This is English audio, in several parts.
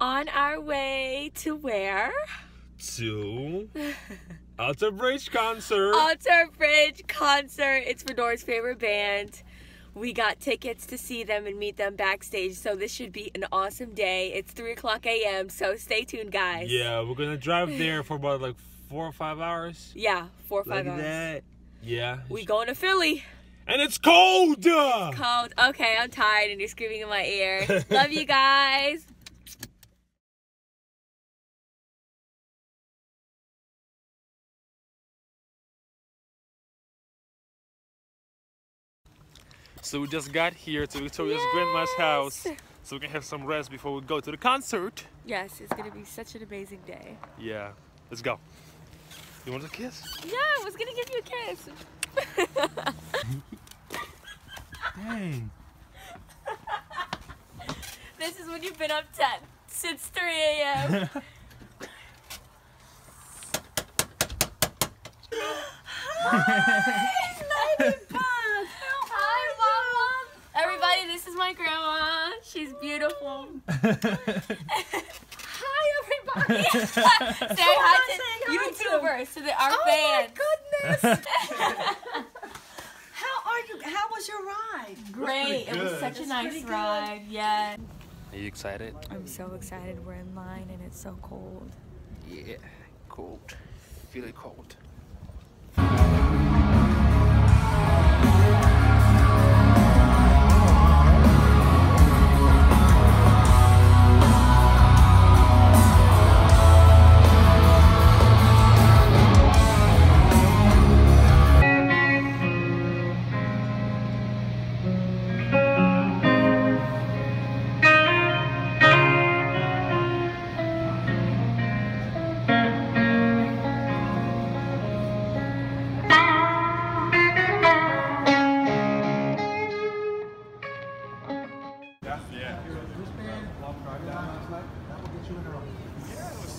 On our way to where? To Alter Bridge concert. Alter Bridge concert. It's Fedor's favorite band. We got tickets to see them and meet them backstage, so this should be an awesome day. It's 3 o'clock a.m., so stay tuned, guys. yeah, we're gonna drive there for about like four or five hours. Yeah, four or five Like hours. that. Yeah. We going to Philly. and it's cold. Cold. Okay, I'm tired and you're screaming in my ear. Love you guys. So we just got here to Victoria's grandma's house, so we can have some rest before we go to the concert. Yes, it's gonna be such an amazing day. Yeah. Let's go. You want a kiss? Yeah, I was gonna give you a kiss. Dang. This is when you've been up 10 since 3 a.m. Hi, Mom. Everybody, this is my grandma. She's beautiful. Hi, everybody. Say hi to YouTubers, to the, our Oh fans. my goodness! How are you? How was your ride? Great. It was good. such a nice pretty good. ride. Yeah. Are you excited? I'm so excited. We're in line and it's so cold. Yeah. Cold. Feeling cold.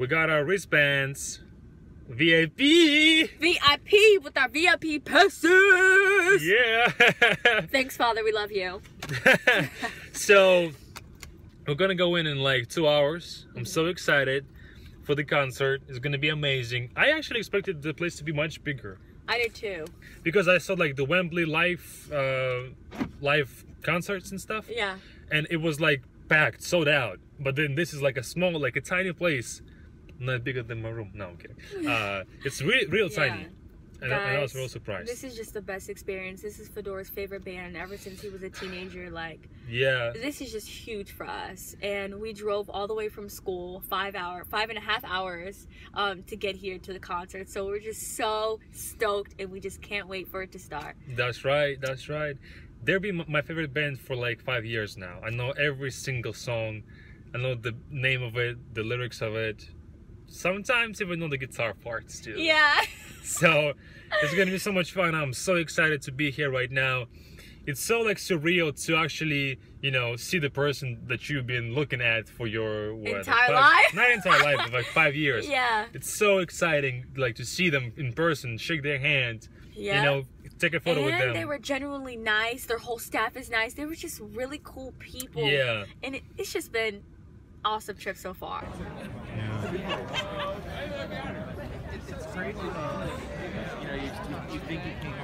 We got our wristbands. VIP. VIP with our VIP passes. Yeah. Thanks, Father. We love you. so we're gonna go in in like two hours. I'm so excited for the concert. It's gonna be amazing. I actually expected the place to be much bigger I did too. because I saw like the Wembley live uh, live concerts and stuff, Yeah. and it was like packed, sold out. But then this is like a small, like a tiny place, not bigger than my room. No, I'm kidding. Uh, it's real, real tiny. And, I- and I was real surprised. This is just the best experience. This is Fedor's favorite band ever since he was a teenager. Like, yeah. this is just huge for us. And we drove all the way from school, five hour, five and a half hours, um, to get here to the concert. So we're just so stoked, and we just can't wait for it to start. That's right. That's right. They've been my favorite band for like five years now. I know every single song. I know the name of it, the lyrics of it. Sometimes even know the guitar parts too. Yeah. So it's gonna be so much fun. I'm so excited to be here right now. It's so like surreal to actually, you know, see the person that you've been looking at for your what, like, Entire five- life? Not entire life, but like five years. Yeah. It's so exciting, like to see them in person, shake their hand, Yeah. you know, take a photo and with them. they were genuinely nice. Their whole staff is nice. They were just really cool people. Yeah. And it, it's just been awesome trip so far. It's crazy. You know, you, you, you think you came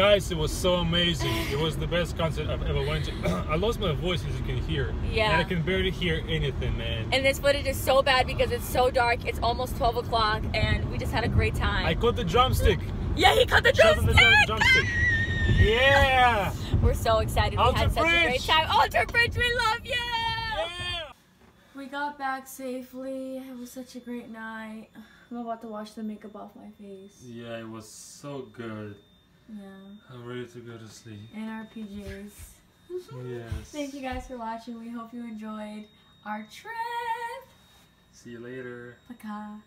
Guys, it was so amazing. It was the best concert I've ever went to. I lost my voice as you can hear. Yeah. And I can barely hear anything, man. And this footage is so bad because it's so dark. It's almost 12 o'clock, and we just had a great time. I caught the drumstick. yeah, he cut the Shot on the drumstick. drum- drumstick. Yeah. We're so excited. We Alter had such a great Bridge. time. Alter Bridge, we love you. Yeah. We got back safely. It was such a great night. I'm about to wash the makeup off my face. Yeah, it was so good. Yeah. I'm ready to go to sleep. In our PJs. Yes. Thank you guys for watching. We hope you enjoyed our trip. See you later. Paka.